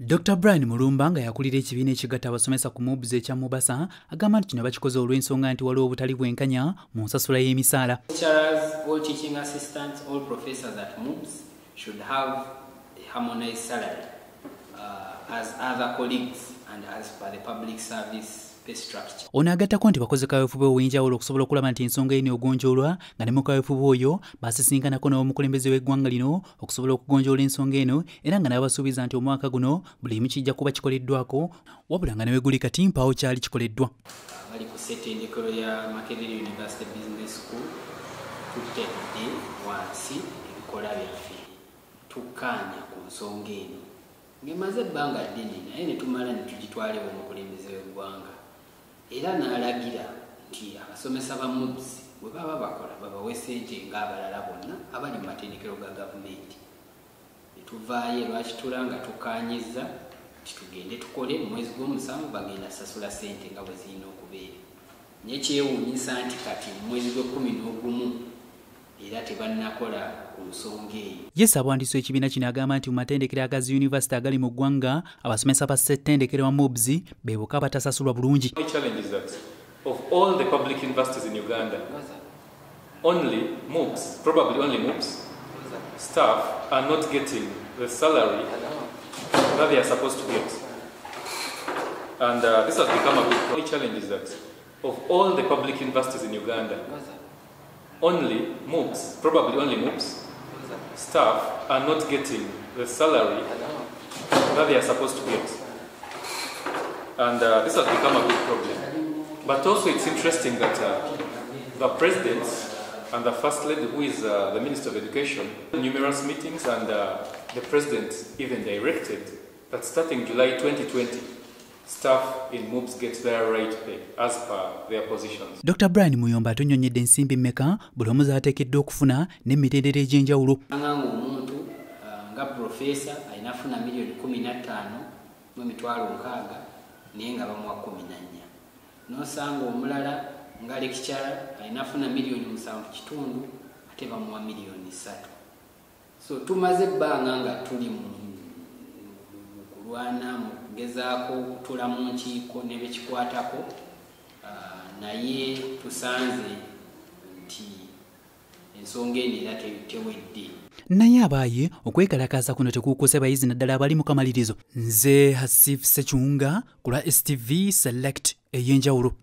dr brian mulumba nga yakulira ekibiina ekigatta abasomesa ku mubs ekya mubasa agamba nti kino bakikoze olw'ensonga nti waliwo obutali bwenkanya mu nsasula y'emisaala harmonized salary uh, as other colleagues and as per the public service. Ono agattako nti bakoze kaweefube ow'enjawulo okusobola okulaba nti ensonga eno ogonjoolwa nga ne mu kaweefube oyo basisinkanako n'omukulembeze w'eggwanga lino okusobola okugonjoola ensonga eno era nga n'abasuubiza nti omwaka guno buli emu kijja kuba kikoleddwako wabula nga ne weguli kati mpaawo kyali kikoleddwa. Bali ku ssettendekero ya makerere university business school tutedde wansi ebikola byaffe. Tukkaanya ku nsonga eno. Ng'emaze ebbanga ddene naye ne tumala ne tugitwalewo omukulembeze w'eggwanga era n'alagira nti abasomesa ba mubs bwe baba bakola babawe sente ng'abalala bonna abali mu matendekero ga gavumenti. Ne tuvaayo lwakitula nga tukkaanyizza nti tugende tukole mu mwezi gw'omusanvu bagenda sasula sente nga bwe zirina okubeera. Nyekyewuunyisa nti kati mu mwezi gw'ekkumi n'ogumu era tebannakola ku nsonga eyo. Ye ssaabwandiisi w'ekibiina kino agamba nti mu matendekero agazi yunivasite agali mu ggwanga abasomesa ba ssettendekero wa mobs be buka batasasulwa bulungi. The challenge is that of all the public universities in Uganda, only MOOCs, probably only MOOCs, staff are not getting the salary that they are supposed to get. And uh, this has become a big challenge is that of all the public universities in Uganda, only MOOCs, probably only MOOCs, staff are not getting the salary that they are supposed to get. And uh, this has become a big problem. But also it's interesting that uh, the president and the first lady, who is uh, the Minister of Education, numerous meetings and uh, the president even directed that starting July 2020, staff in MOOPS get their right pay as per their positions. dr brian muyomba atonnyonnyedde ensimbi mmeka buli omu z'ateekeddwa okufuna n'emitendera egy'enjawulo? Anga ngaomuntu uh, nga profesa alina afuna miliyoni kumi na ttaano mu emitwalo nkaaga naye nga bamuwa kumi na nnya. N'osanga omulala nga lekicara alina afuna miliyoni musanvu kitundu ate bamuwa miliyoni ssatu. So tumaze ebbanga nga tuli mu mu kulwana mu kugezaako okutula mu nkiiko ne bekikwatako naye tusanze nti ensonga eno era te- tewedde. Naye abaaye okwekalakaasa kuno tekuukuse bayizi naddala abali mu kamalirizo. Nze hasif sekiwunga ku lwa stv select ey'enjawulo